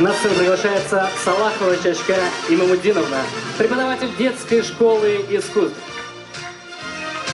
На сцену приглашается Салахова Чачка Имамудиновна, преподаватель детской школы искусств.